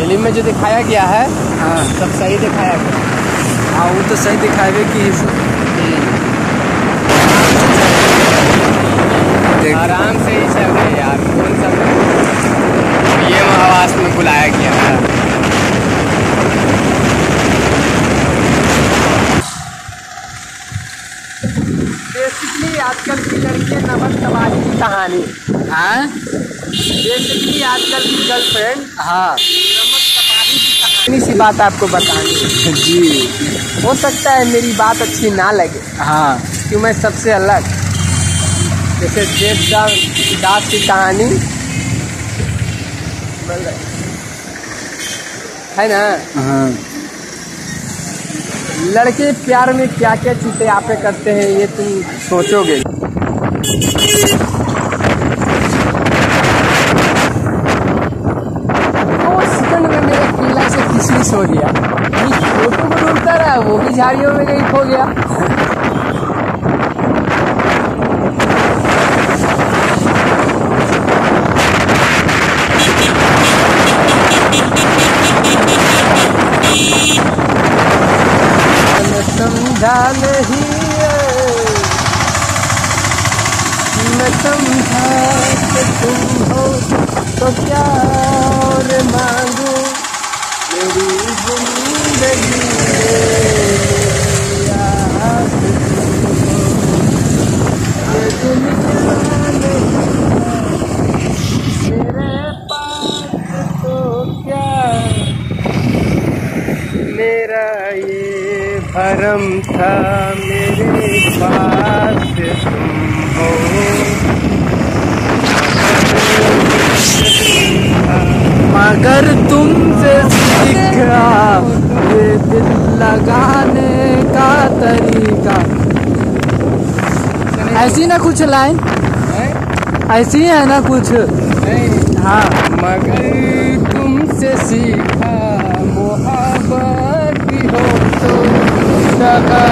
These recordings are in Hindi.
फ़िल्म में जो दिखाया गया है हाँ। सब सही दिखाया गया हाँ। वो तो सही दिखावे कि आराम से ही चल रहे यार कौन सा ये आवास में बुलाया गया है। बेसिकली आजकल की लड़कियाँ नमक तबाही की कहानी। हाँ? बेसिकली आजकल की गर्लफ्रेंड हाँ। कहानी सी बात आपको बतानी जी। हो सकता है मेरी बात अच्छी ना लगे। हाँ। कि मैं सबसे अलग। जैसे देव दास की कहानी। है ना? हाँ। लड़के प्यार में क्या क्या चीज़ें आपे करते हैं ये तुम सोचोगे दो सेकंड में मेरे किला से किसमिस हो गया। छोटू को ढूंढता रहा वो भी झाड़ियों में कहीं खो गया। समझा नहीं भरम था मेरे पास तुम हो। मगर तुमसे सीखा ये दिल लगाने का तरीका। ऐसी ना कुछ लाइन? ऐसी है ना कुछ? नहीं। हाँ। मगर तुमसे सीखा America.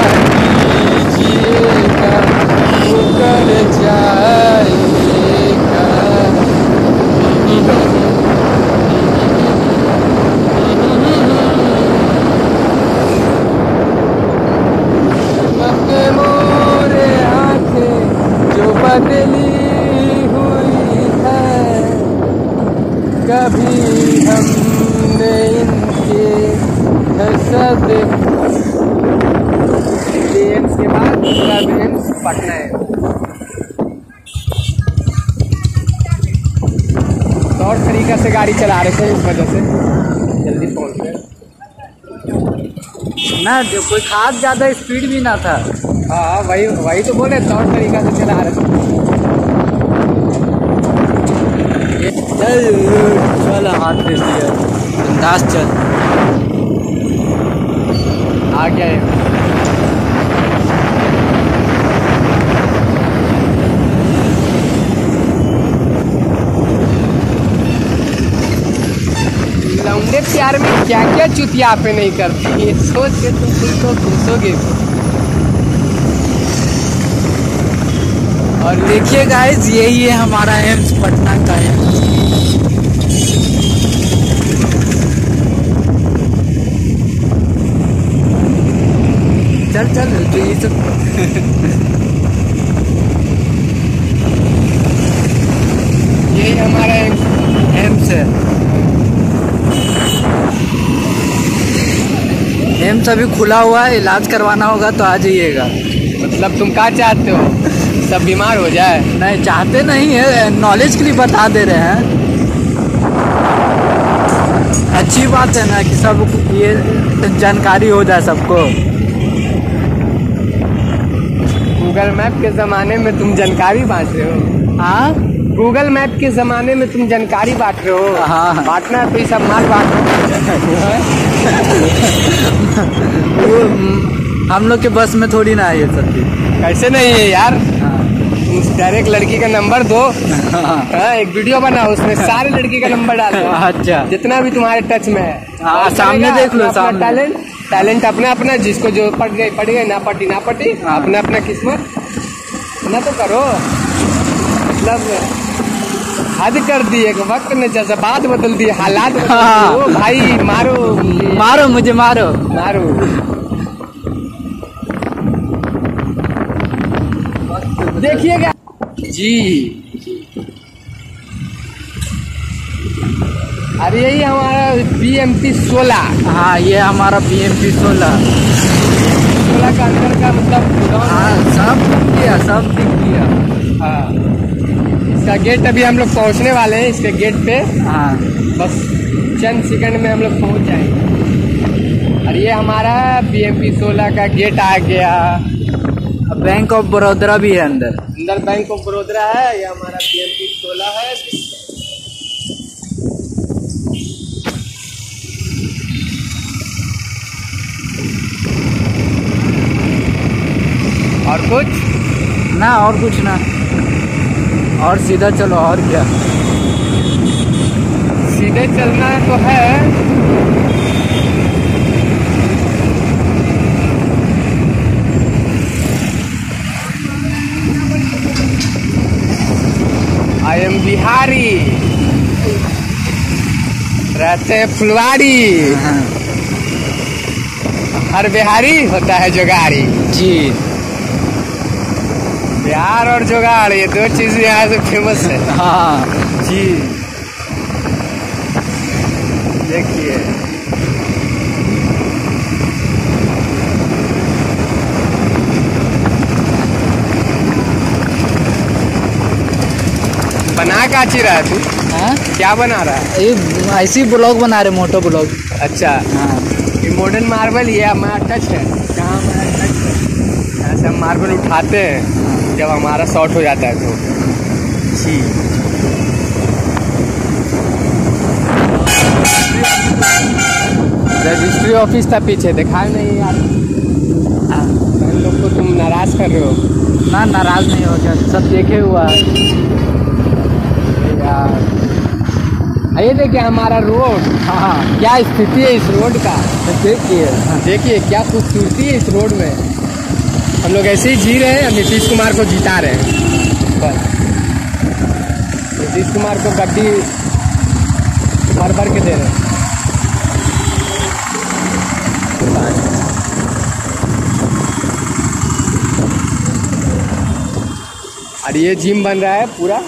एम्स के बाद पटना है और तरीका से गाड़ी चला रहे थे इस वजह से जल्दी पहुँच गए ना जो कोई खास ज़्यादा स्पीड भी ना था। हाँ वही वही तो बोले तौर तरीका से चला रहे थे। चल चल हाथ दे दिया बिंदास चल। आ गया है आर्मी क्या क्या चुतिया पे नहीं करती? ये सोच के तुम खुद को खुशोगे और देखिए गाइस यही है हमारा एम्स पटना का एम्स चल चल जो ये सब यही हमारा एम्स है एम्स अभी खुला हुआ है इलाज करवाना होगा तो आ जाइएगा। मतलब तुम क्या चाहते हो? सब बीमार हो जाए। नहीं चाहते नहीं है नॉलेज के लिए बता दे रहे हैं। अच्छी बात है ना कि सब ये जानकारी हो जाए सबको। गूगल मैप के ज़माने में तुम जानकारी बांट रहे हो। हाँ? गूगल मैप के ज़माने में तुम जानकारी बांट रहे हो। हाँ। बांटना है तो सब माल बांटो हम लोग के बस में थोड़ी ना है ये सब चीज़ कैसे नहीं है यार। हाँ, डायरेक्ट लड़की का नंबर दो। हाँ, हाँ एक वीडियो बनाओ उसमें सारे लड़की का नंबर डालो अच्छा। जितना भी तुम्हारे टच में है। हाँ, सामने देख लो, सामने। टैलेंट टैलेंट अपना अपना जिसको जो पट गई पट गई ना पटी ना पटी। अपना अपना किस्मत। ना तो करो। मतलब हद कर दी एक वक्त ने जैसा बात बदल दी हालात बदल हाँ। ओ भाई मारो। मारो मुझे मारो। मारो। देखिएगा। जी। अरे यही हमारा बी एम पी सोलह। हाँ ये हमारा बी एम पी सोलह। सोलह का अंदर का मतलब हाँ सब दिख गया सब दिख गया हाँ। इसका गेट अभी हम लोग पहुँचने वाले हैं इसके गेट पे। हाँ। बस चंद सेकंड में हम लोग पहुँच जाएँगे। और ये हमारा बी एम पी सोलह का गेट आ गया। बैंक ऑफ़ बड़ौदा भी है अंदर। अंदर बैंक ऑफ़ बड़ोदरा है ये हमारा बी एम पी सोलह है। और कुछ? ना और कुछ ना। और सीधा चलो और क्या? सीधे चलना तो है। आई एम बिहारी रहते हैं फुलवारी हाँ, हर बिहारी होता है जोगाड़ी। जी। बिहार और जोगाड़ ये दो चीज़ यहाँ से फ़ेमस है। हाँ। जी। देखिए। बना का ची रहा है तू? हाँ? क्या बना रहा है? ये ऐसे ब्लॉग बना रहे मोटो ब्लॉग। अच्छा। हाँ। ये मॉडर्न मार्बल ये हमारा टच है। कहाँ है ऐसे हम मार्बल उठाते हैं जब हमारा शॉर्ट हो जाता है तो। जी। रजिस्ट्री ऑफ़िस था पीछे देखा नहीं यार। हाँ। लोग को तुम नाराज़ कर रहे हो? ना नाराज़ नहीं हो गया सब देखे हुआ है। यार। आ, ये देखिए हमारा रोड हाँ क्या स्थिति है इस रोड का? देखिए। हाँ, देखिए क्या खूबसूरती है इस रोड में। हम लोग ऐसे ही जी रहे हैं, नीतीश कुमार को जिता रहे हैं। नीतीश कुमार को गड्डी भर भर के दे रहे हैं। और ये जिम बन रहा है पूरा।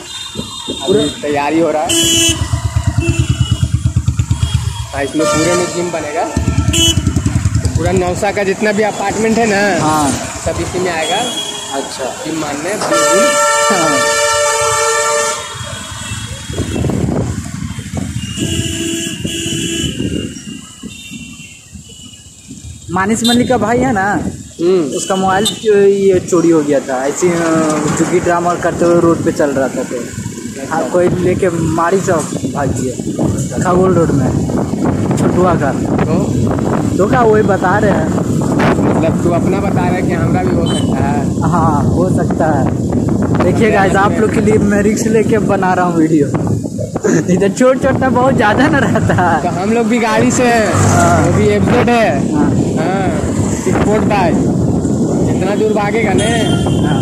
पूरा। तैयारी हो रहा है। हाँ इसमें पूरे में जिम बनेगा। पूरा नौसा का जितना भी अपार्टमेंट है ना हाँ। सब इसी में आएगा। अच्छा। जिम मानने हाँ। मानिस मल्लिक का भाई है ना हम्म। उसका मोबाइल ये चोरी हो गया था। ऐसे जुगी ड्रामा करते हुए रोड पे चल रहा था तो। हाँ, कोई लेके मारी से भाग गया खगोल रोड में। छोटुआ का तो? तो क्या वही बता रहे हैं? मतलब तू अपना बता रहा है कि हमारा भी हो सकता है। हाँ हो सकता है। देखिए गाइस आप लोग के लिए मैं रिक्स लेके बना रहा हूँ वीडियो इधर चोट चोटना बहुत ज़्यादा न रहता है। तो हम लोग भी गाड़ी से हैं। हाँ। वो भी एफजेड है। हाँ, हाँ स्पोर्ट बाइक जितना दूर भागेगा ना हाँ,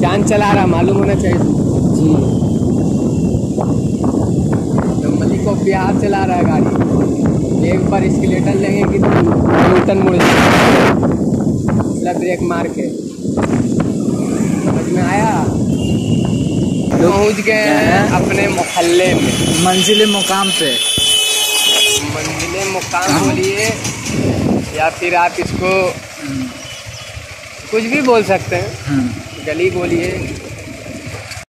जान चला रहा मालूम होना चाहिए। जी। तो मलिक को बिहार चला रहा है गाड़ी। एक बार स्केलेटर लेंगे कि न्यूटन मुड़ मतलब ब्रेक मार के। समझ में आया? पहुँच गए हैं? अपने मोहल्ले में। मंजिल मुकाम पे। मंजिल मुकाम बोलिए या फिर आप इसको कुछ भी बोल सकते हैं। हम्म, गली बोलिए।